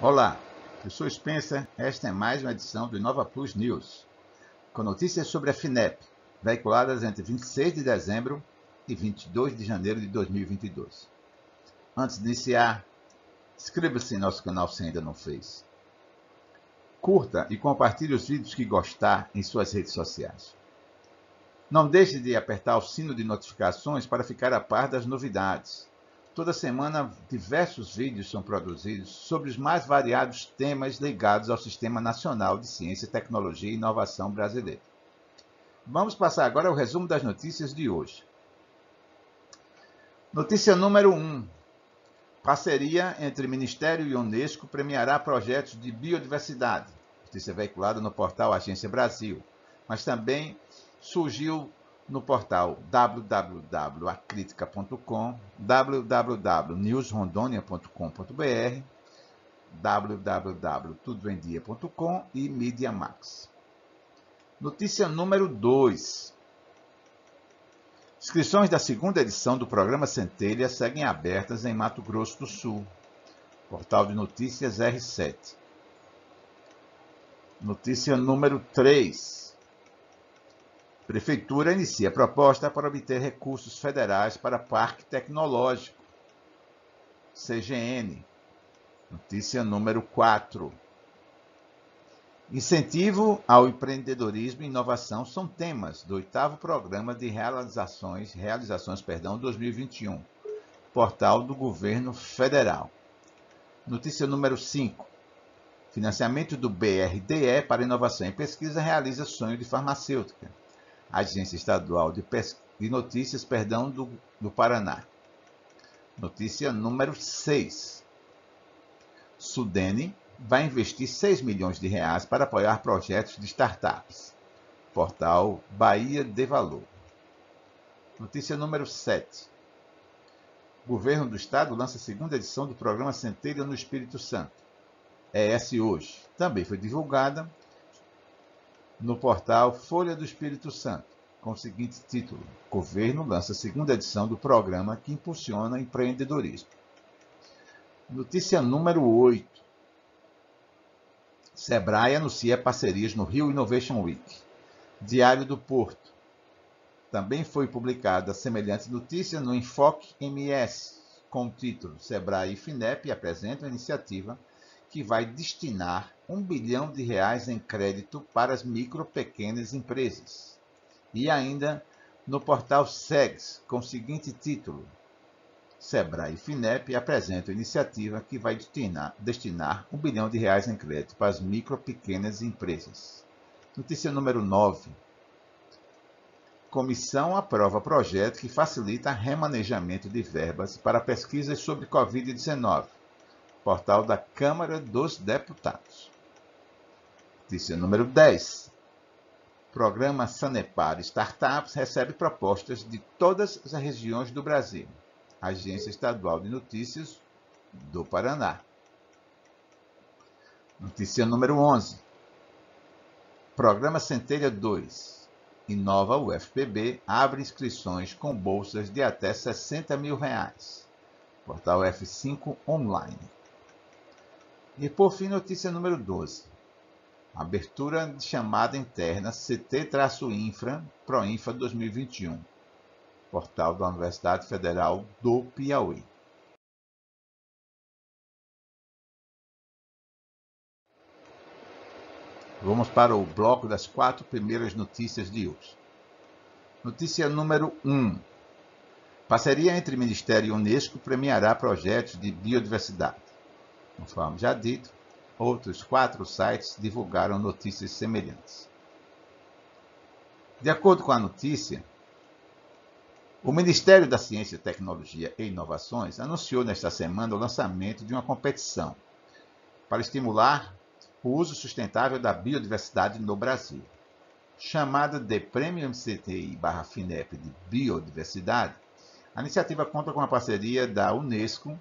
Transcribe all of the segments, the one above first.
Olá, eu sou Spencer. Esta é mais uma edição do Inova Plus News, com notícias sobre a FINEP, veiculadas entre 26 de dezembro e 22 de janeiro de 2022. Antes de iniciar, inscreva-se em nosso canal se ainda não fez. Curta e compartilhe os vídeos que gostar em suas redes sociais. Não deixe de apertar o sino de notificações para ficar a par das novidades. Toda semana, diversos vídeos são produzidos sobre os mais variados temas ligados ao Sistema Nacional de Ciência, Tecnologia e Inovação brasileiro. Vamos passar agora ao resumo das notícias de hoje. Notícia número 1. Parceria entre Ministério e Unesco premiará projetos de biodiversidade. Notícia veiculada no portal Agência Brasil, mas também surgiu no portal www.acritica.com, www.newsrondonia.com.br, www.tudoemdia.com e MediaMax. Notícia número 2. Inscrições da segunda edição do programa Centelha seguem abertas em Mato Grosso do Sul. Portal de notícias R7. Notícia número 3. Prefeitura inicia proposta para obter recursos federais para Parque Tecnológico. CGN. Notícia número 4. Incentivo ao empreendedorismo e inovação são temas do oitavo programa de realizações, realizações perdão, 2021, portal do governo federal. Notícia número 5. Financiamento do BRDE para inovação e pesquisa realiza sonho de farmacêutica. Agência Estadual de, Pes... de Notícias perdão, do, do Paraná. Notícia número 6. Sudene vai investir 6 milhões de reais para apoiar projetos de startups. Portal Bahia de Valor. Notícia número 7. Governo do Estado lança a segunda edição do programa Centelha no Espírito Santo. É essa hoje. Também foi divulgada no portal Folha do Espírito Santo, com o seguinte título: Governo lança a segunda edição do programa que impulsiona empreendedorismo. Notícia número 8. Sebrae anuncia parcerias no Rio Innovation Week. Diário do Porto. Também foi publicada semelhante notícia no Enfoque MS, com o título Sebrae e FINEP apresentam a iniciativa que vai destinar um bilhão de reais em crédito para as micro pequenas empresas. E ainda no portal SEGS, com o seguinte título: Sebrae e FINEP apresentam iniciativa que vai destinar, destinar um bilhão de reais em crédito para as micro pequenas empresas. Notícia número 9. Comissão aprova projeto que facilita remanejamento de verbas para pesquisas sobre Covid-19 portal da Câmara dos Deputados. Notícia número 10. Programa Sanepar Startups recebe propostas de todas as regiões do Brasil. Agência Estadual de Notícias do Paraná. Notícia número 11. Programa Centelha 2. Inova UFPB abre inscrições com bolsas de até 60 mil reais. Portal F5 Online. E por fim, notícia número 12. Abertura de chamada interna CT-Infra Proinfa 2021. Portal da Universidade Federal do Piauí. Vamos para o bloco das quatro primeiras notícias de hoje. Notícia número 1. Parceria entre Ministério e Unesco premiará projetos de biodiversidade. Conforme já dito, outros quatro sites divulgaram notícias semelhantes. De acordo com a notícia, o Ministério da Ciência, Tecnologia e Inovações anunciou nesta semana o lançamento de uma competição para estimular o uso sustentável da biodiversidade no Brasil. Chamada de Prêmio MCTI/FINEP de Biodiversidade, a iniciativa conta com a parceria da Unesco,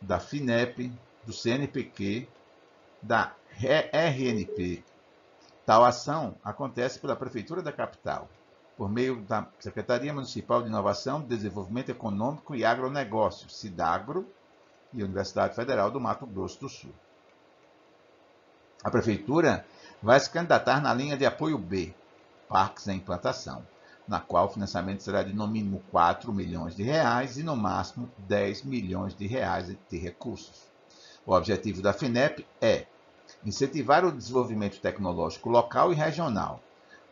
da FINEP, do CNPq, da RNP. Tal ação acontece pela Prefeitura da capital, por meio da Secretaria Municipal de Inovação, Desenvolvimento Econômico e Agronegócio, SIDAGRO, e Universidade Federal do Mato Grosso do Sul. A Prefeitura vai se candidatar na linha de apoio B, Parques em Implantação, na qual o financiamento será de no mínimo 4 milhões de reais e no máximo 10 milhões de reais de recursos. O objetivo da FINEP é incentivar o desenvolvimento tecnológico local e regional,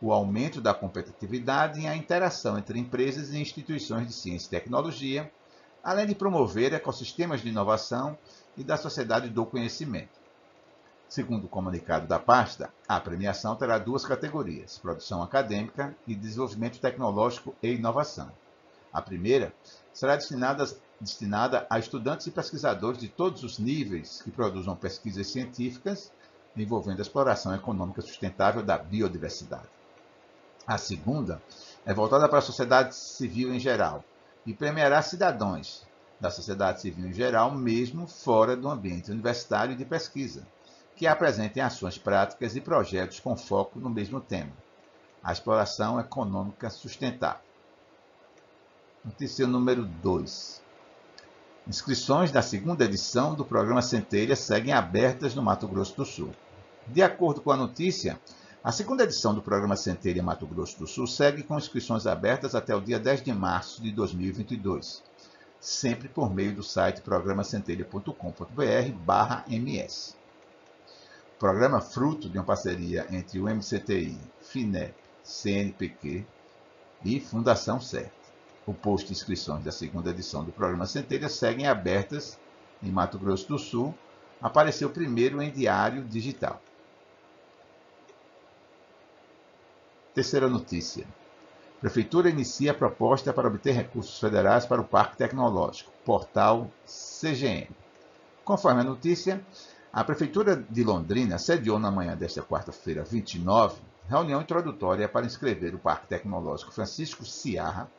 o aumento da competitividade e a interação entre empresas e instituições de ciência e tecnologia, além de promover ecossistemas de inovação e da sociedade do conhecimento. Segundo o comunicado da pasta, a premiação terá duas categorias: produção acadêmica e desenvolvimento tecnológico e inovação. A primeira será destinada, destinada a estudantes e pesquisadores de todos os níveis que produzam pesquisas científicas envolvendo a exploração econômica sustentável da biodiversidade. A segunda é voltada para a sociedade civil em geral e premiará cidadãos da sociedade civil em geral, mesmo fora do ambiente universitário de pesquisa, que apresentem ações práticas e projetos com foco no mesmo tema, a exploração econômica sustentável. Notícia número 2. Inscrições da segunda edição do programa Centelha seguem abertas no Mato Grosso do Sul. De acordo com a notícia, a segunda edição do programa Centelha Mato Grosso do Sul segue com inscrições abertas até o dia 10 de março de 2022, sempre por meio do site programacentelha.com.br/ms. O programa fruto de uma parceria entre o MCTI, FINEP, CNPq e Fundação CERT. O posto de inscrições da segunda edição do programa Centelha seguem abertas em Mato Grosso do Sul. Apareceu primeiro em Diário Digital. Terceira notícia. Prefeitura inicia a proposta para obter recursos federais para o Parque Tecnológico, portal CGM. Conforme a notícia, a Prefeitura de Londrina sediou na manhã desta quarta-feira, 29, reunião introdutória para inscrever o Parque Tecnológico Francisco Ciarra,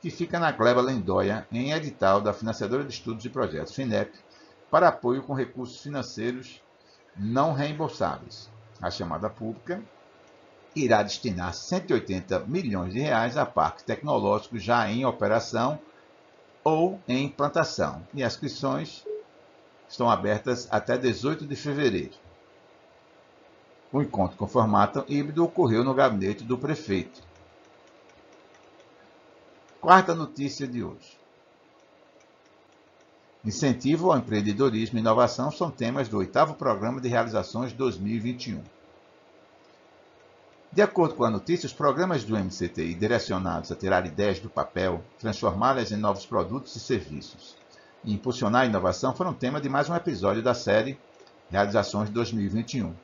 que fica na Gleba Lendóia, em edital da Financiadora de Estudos e Projetos, FINEP, para apoio com recursos financeiros não reembolsáveis. A chamada pública irá destinar 180 milhões de reais a parques tecnológicos já em operação ou em implantação, e as inscrições estão abertas até 18 de fevereiro. O encontro com formato híbrido ocorreu no gabinete do prefeito. Quarta notícia de hoje. Incentivo ao empreendedorismo e inovação são temas do oitavo Programa de Realizações 2021. De acordo com a notícia, os programas do MCTI direcionados a tirar ideias do papel, transformá-las em novos produtos e serviços e impulsionar a inovação foram tema de mais um episódio da série Realizações 2021.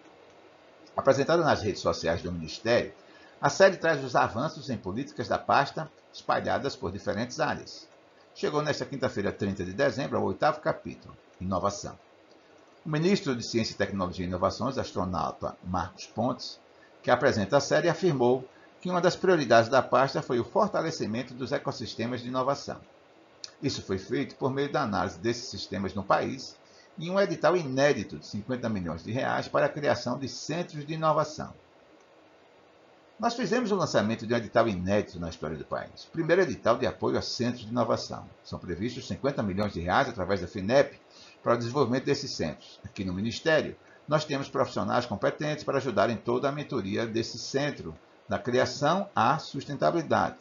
Apresentada nas redes sociais do Ministério, a série traz os avanços em políticas da pasta espalhadas por diferentes áreas. Chegou nesta quinta-feira, 30 de dezembro, ao oitavo capítulo, Inovação. O ministro de Ciência, Tecnologia e Inovações, astronauta Marcos Pontes, que apresenta a série, afirmou que uma das prioridades da pasta foi o fortalecimento dos ecossistemas de inovação. Isso foi feito por meio da análise desses sistemas no país e um edital inédito de 50 milhões de reais para a criação de centros de inovação. Nós fizemos o lançamento de um edital inédito na história do país. Primeiro edital de apoio a centros de inovação. São previstos 50 milhões de reais através da FINEP para o desenvolvimento desses centros. Aqui no Ministério, nós temos profissionais competentes para ajudar em toda a mentoria desse centro, da criação à sustentabilidade.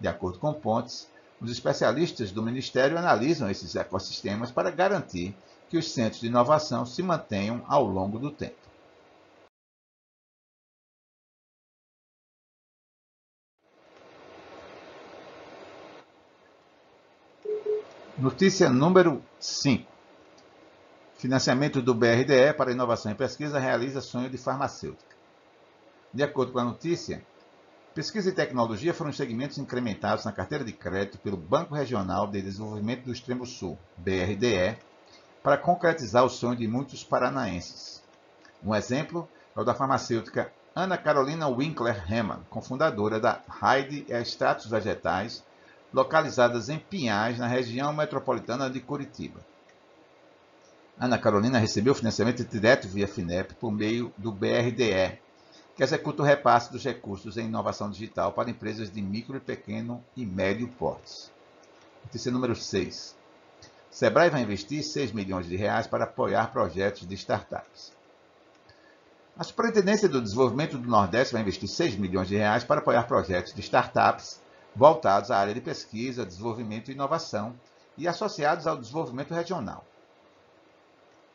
De acordo com Pontes, os especialistas do Ministério analisam esses ecossistemas para garantir que os centros de inovação se mantenham ao longo do tempo. Notícia número 5. Financiamento do BRDE para inovação e pesquisa realiza sonho de farmacêutica. De acordo com a notícia, Pesquisa e tecnologia foram segmentos incrementados na carteira de crédito pelo Banco Regional de Desenvolvimento do Extremo Sul, BRDE, para concretizar o sonho de muitos paranaenses. Um exemplo é o da farmacêutica Ana Carolina Winkler Heman, cofundadora da Heide Extratos Vegetais, localizadas em Pinhais, na região metropolitana de Curitiba. Ana Carolina recebeu financiamento direto via FINEP por meio do BRDE, que executa o repasse dos recursos em inovação digital para empresas de micro, e pequeno e médio portes. Notícia número 6. Sebrae vai investir 6 milhões de reais para apoiar projetos de startups. A Superintendência do Desenvolvimento do Nordeste vai investir 6 milhões de reais para apoiar projetos de startups voltados à área de pesquisa, desenvolvimento e inovação e associados ao desenvolvimento regional.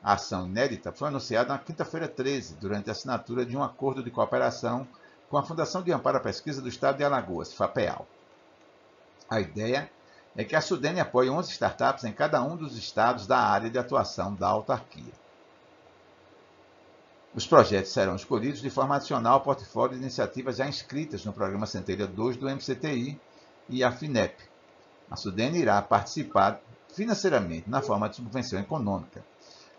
A ação inédita foi anunciada na quinta-feira 13, durante a assinatura de um acordo de cooperação com a Fundação de Amparo à Pesquisa do Estado de Alagoas, FAPEAL. A ideia é que a Sudene apoie 11 startups em cada um dos estados da área de atuação da autarquia. Os projetos serão escolhidos de forma adicional ao portfólio de iniciativas já inscritas no Programa Centelha 2 do MCTI e a FINEP. A Sudene irá participar financeiramente na forma de subvenção econômica,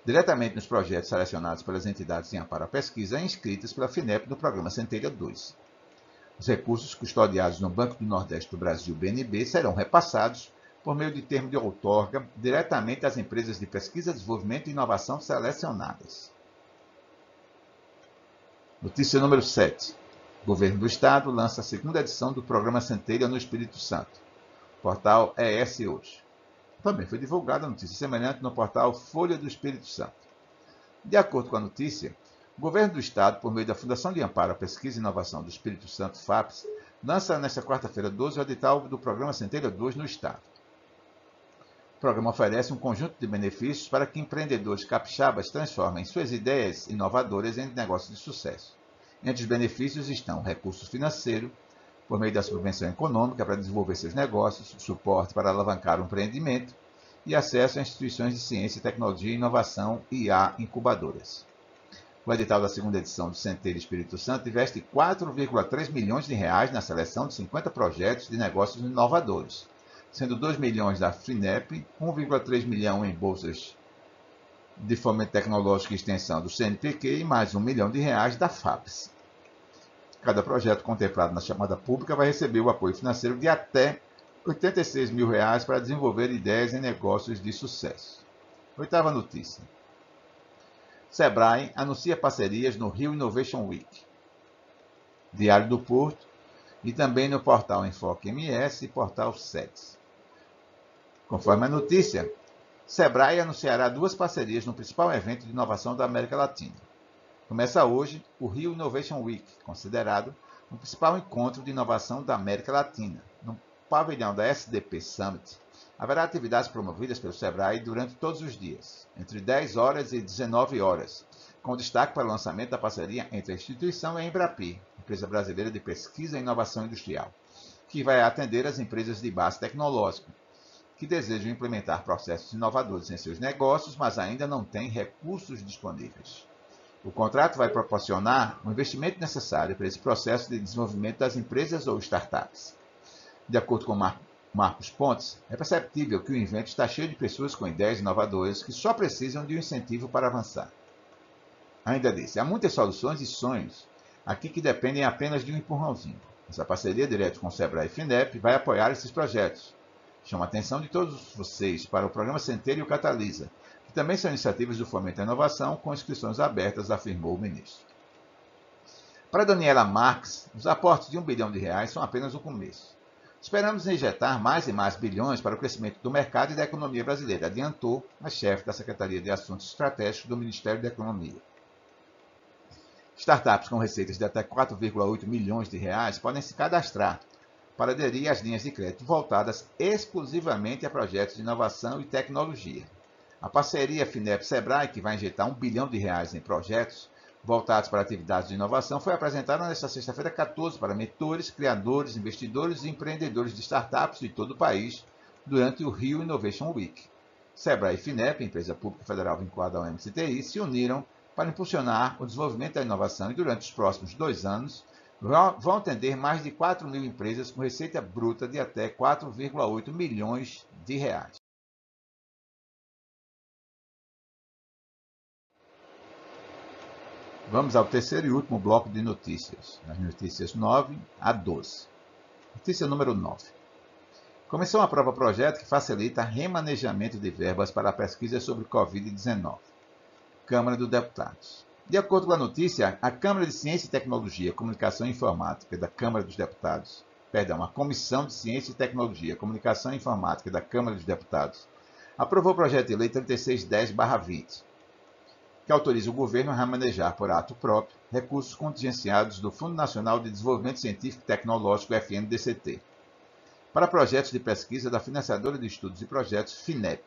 diretamente nos projetos selecionados pelas entidades em amparo à pesquisa inscritas pela FINEP no Programa Centelha 2. Os recursos custodiados no Banco do Nordeste do Brasil, BNB, serão repassados por meio de termo de outorga diretamente às empresas de pesquisa, desenvolvimento e inovação selecionadas. Notícia número 7. O Governo do Estado lança a segunda edição do programa Centelha no Espírito Santo. Portal ES Hoje. Também foi divulgada a notícia semelhante no portal Folha do Espírito Santo. De acordo com a notícia, o Governo do Estado, por meio da Fundação de Amparo à Pesquisa e Inovação do Espírito Santo, FAPES, lança nesta quarta-feira 12 o edital do programa Centelha 2 no Estado. Programa oferece um conjunto de benefícios para que empreendedores capixabas transformem suas ideias inovadoras em negócios de sucesso. Entre os benefícios estão recursos financeiros, por meio da subvenção econômica para desenvolver seus negócios, suporte para alavancar o empreendimento e acesso a instituições de ciência, tecnologia, inovação e a incubadoras. O edital da segunda edição do Centeiro Espírito Santo investe 4,3 milhões de reais na seleção de 50 projetos de negócios inovadores sendo 2 milhões da FINEP, 1,3 milhão em bolsas de fomento tecnológico e extensão do CNPq e mais 1 milhão de reais da FAPES. Cada projeto contemplado na chamada pública vai receber o apoio financeiro de até 86 mil reais para desenvolver ideias em negócios de sucesso. Oitava notícia. Sebrae anuncia parcerias no Rio Innovation Week. Diário do Porto e também no portal Enfoque MS e portal SETS. Conforme a notícia, Sebrae anunciará duas parcerias no principal evento de inovação da América Latina. Começa hoje o Rio Innovation Week, considerado o principal encontro de inovação da América Latina. No pavilhão da SDP Summit, haverá atividades promovidas pelo Sebrae durante todos os dias, entre 10 horas e 19 horas, com destaque para o lançamento da parceria entre a instituição e a Embrapi, empresa brasileira de pesquisa e inovação industrial, que vai atender as empresas de base tecnológica, que desejam implementar processos inovadores em seus negócios, mas ainda não têm recursos disponíveis. O contrato vai proporcionar o investimento necessário para esse processo de desenvolvimento das empresas ou startups. De acordo com Mar Marcos Pontes, é perceptível que o evento está cheio de pessoas com ideias inovadoras que só precisam de um incentivo para avançar. Ainda disse, há muitas soluções e sonhos aqui que dependem apenas de um empurrãozinho. Essa parceria direta com o Sebrae e Finep vai apoiar esses projetos, Chama a atenção de todos vocês para o programa Centelho e o Catalisa, que também são iniciativas do Fomento à Inovação com inscrições abertas, afirmou o ministro. Para Daniela Marques, os aportes de um bilhão de reais são apenas o começo. Esperamos injetar mais e mais bilhões para o crescimento do mercado e da economia brasileira, adiantou a chefe da Secretaria de Assuntos Estratégicos do Ministério da Economia. Startups com receitas de até 4,8 milhões de reais podem se cadastrar para aderir às linhas de crédito voltadas exclusivamente a projetos de inovação e tecnologia. A parceria FINEP-SEBRAE, que vai injetar um bilhão de reais em projetos voltados para atividades de inovação, foi apresentada nesta sexta-feira 14 para mentores, criadores, investidores e empreendedores de startups de todo o país durante o Rio Innovation Week. SEBRAE e FINEP, empresa pública federal vinculada ao MCTI, se uniram para impulsionar o desenvolvimento da inovação e durante os próximos dois anos vão atender mais de 4 mil empresas com receita bruta de até 4,8 milhões de reais. Vamos ao terceiro e último bloco de notícias, nas notícias 9 a 12. Notícia número 9. Começou uma prova projeto que facilita remanejamento de verbas para a pesquisa sobre Covid-19. Câmara dos Deputados. De acordo com a notícia, a Câmara de Ciência e Tecnologia, Comunicação e Informática da Câmara dos Deputados, perdão, a Comissão de Ciência e Tecnologia, Comunicação e Informática da Câmara dos Deputados, aprovou o projeto de lei 3610-20. que autoriza o governo a remanejar por ato próprio recursos contingenciados do Fundo Nacional de Desenvolvimento Científico e Tecnológico FNDCT para projetos de pesquisa da financiadora de estudos e projetos FINEP.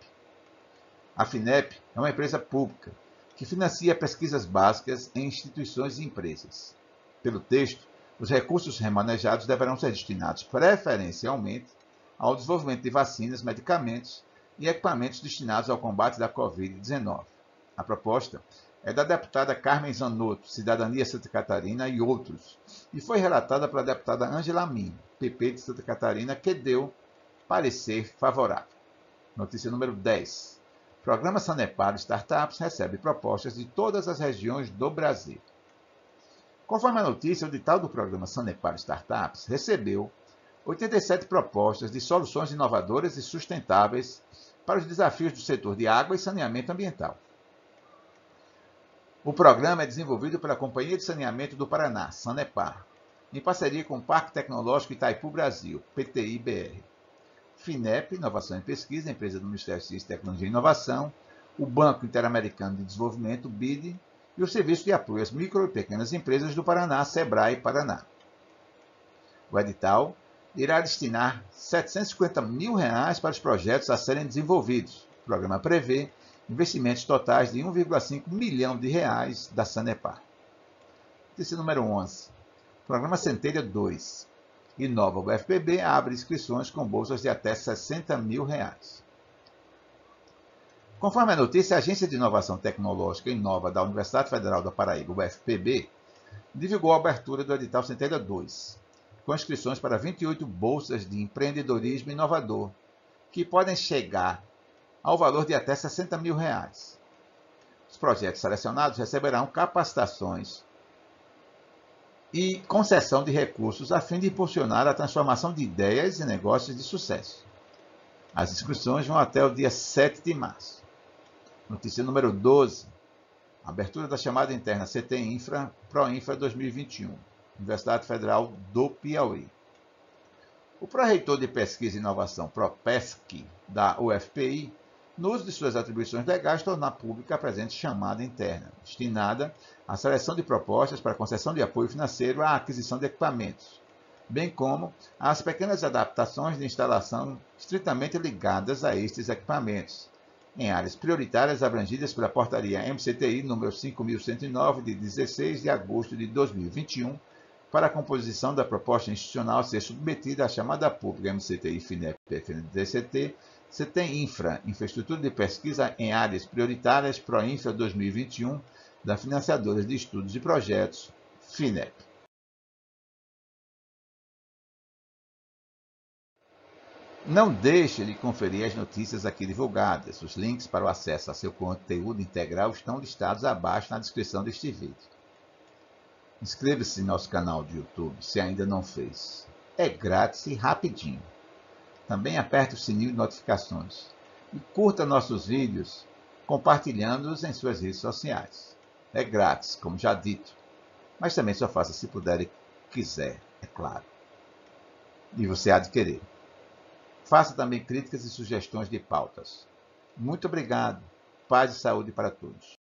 A FINEP é uma empresa pública que financia pesquisas básicas em instituições e empresas. Pelo texto, os recursos remanejados deverão ser destinados preferencialmente ao desenvolvimento de vacinas, medicamentos e equipamentos destinados ao combate da Covid-19. A proposta é da deputada Carmen Zanotto, Cidadania Santa Catarina e outros, e foi relatada pela deputada Angela Min, PP de Santa Catarina, que deu parecer favorável. Notícia número 10. Programa Sanepar Startups recebe propostas de todas as regiões do Brasil. Conforme a notícia, o edital do programa Sanepar Startups recebeu 87 propostas de soluções inovadoras e sustentáveis para os desafios do setor de água e saneamento ambiental. O programa é desenvolvido pela Companhia de Saneamento do Paraná, Sanepar, em parceria com o Parque Tecnológico Itaipu Brasil, PTI-BR, FINEP, Inovação e Pesquisa, empresa do Ministério de Ciência, Tecnologia e Inovação, o Banco Interamericano de Desenvolvimento, BID, e o Serviço de Apoio às Micro e Pequenas Empresas do Paraná, SEBRAE Paraná. O edital irá destinar 750 mil reais para os projetos a serem desenvolvidos. O programa prevê investimentos totais de 1,5 milhão de reais da Sanepar. Notícia número 11. Programa Centelha 2. Inova o FPB abre inscrições com bolsas de até 60 mil reais. Conforme a notícia, a Agência de Inovação Tecnológica Inova da Universidade Federal da Paraíba, UFPB, divulgou a abertura do edital Centelha 2, com inscrições para 28 bolsas de empreendedorismo inovador, que podem chegar ao valor de até 60 mil reais. Os projetos selecionados receberão capacitações e concessão de recursos a fim de impulsionar a transformação de ideias e negócios de sucesso. As inscrições vão até o dia 7 de março. Notícia número 12. Abertura da chamada interna CT Infra Proinfra 2021. Universidade Federal do Piauí. O pró-reitor de Pesquisa e Inovação, PROPESC, da UFPI, no uso de suas atribuições legais, tornar pública a presente chamada interna, destinada à seleção de propostas para concessão de apoio financeiro à aquisição de equipamentos, bem como às pequenas adaptações de instalação estritamente ligadas a estes equipamentos, em áreas prioritárias abrangidas pela Portaria MCTI número 5109 de 16 de agosto de 2021, para a composição da proposta institucional ser submetida à chamada pública MCTI FINEP PFNDCT você tem Infra, Infraestrutura de Pesquisa em Áreas Prioritárias ProInfra 2021, da Financiadora de Estudos e Projetos, FINEP. Não deixe de conferir as notícias aqui divulgadas. Os links para o acesso a seu conteúdo integral estão listados abaixo na descrição deste vídeo. Inscreva-se no nosso canal de YouTube se ainda não fez. É grátis e rapidinho. Também aperte o sininho de notificações e curta nossos vídeos compartilhando-os em suas redes sociais. É grátis, como já dito, mas também só faça se puder e quiser, é claro. E você há de querer. Faça também críticas e sugestões de pautas. Muito obrigado. Paz e saúde para todos.